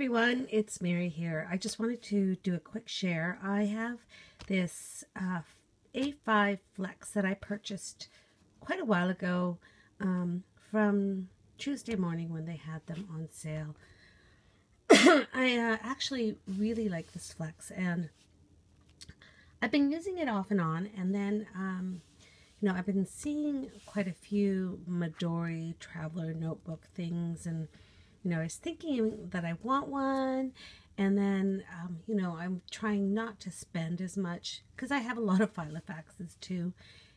everyone, it's Mary here. I just wanted to do a quick share. I have this uh, A5 Flex that I purchased quite a while ago um, from Tuesday morning when they had them on sale. I uh, actually really like this Flex and I've been using it off and on and then um, you know I've been seeing quite a few Midori traveler notebook things and you know, I was thinking that I want one. And then, um, you know, I'm trying not to spend as much because I have a lot of Filofaxes too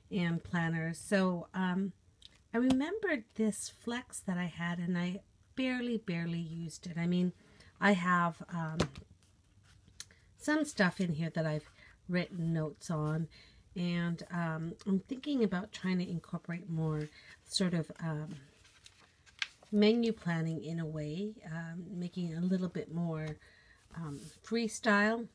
and planners. So um, I remembered this flex that I had and I barely, barely used it. I mean, I have um, some stuff in here that I've written notes on and um, I'm thinking about trying to incorporate more sort of um, menu planning in a way, um, making it a little bit more um, freestyle.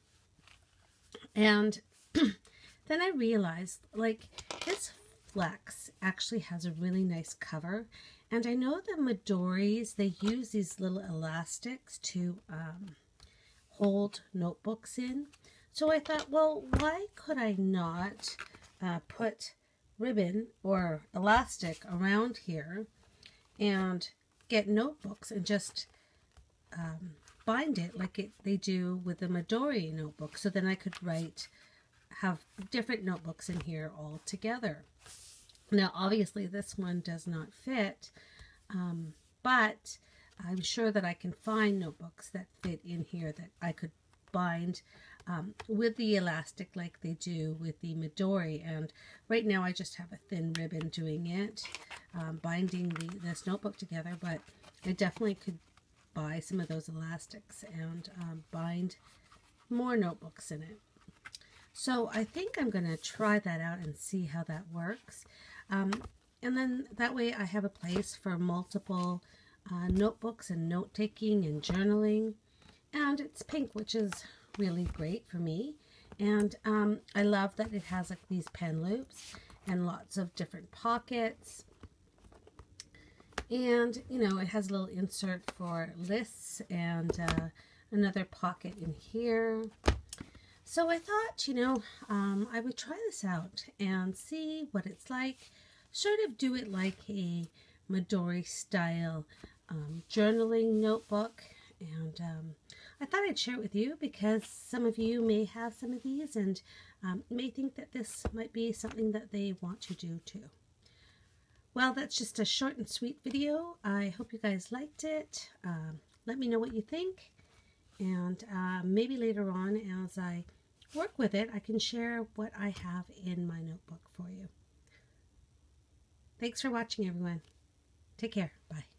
And then I realized, like, this flex actually has a really nice cover. And I know the Midoris, they use these little elastics to um, hold notebooks in. So I thought, well, why could I not uh, put ribbon or elastic around here and get notebooks and just um, bind it like it, they do with the Midori notebook. So then I could write, have different notebooks in here all together. Now, obviously, this one does not fit, um, but I'm sure that I can find notebooks that fit in here that I could bind um, with the elastic like they do with the Midori. And right now I just have a thin ribbon doing it, um, binding the, this notebook together, but I definitely could buy some of those elastics and um, bind more notebooks in it. So I think I'm going to try that out and see how that works. Um, and then that way I have a place for multiple uh, notebooks and note-taking and journaling. And it's pink, which is really great for me. And um, I love that it has like these pen loops and lots of different pockets. And, you know, it has a little insert for lists and uh, another pocket in here. So I thought, you know, um, I would try this out and see what it's like. Sort of do it like a Midori style um, journaling notebook. And um, I thought I'd share it with you because some of you may have some of these and um, may think that this might be something that they want to do too. Well, that's just a short and sweet video. I hope you guys liked it. Um, let me know what you think. And uh, maybe later on as I work with it, I can share what I have in my notebook for you. Thanks for watching, everyone. Take care. Bye.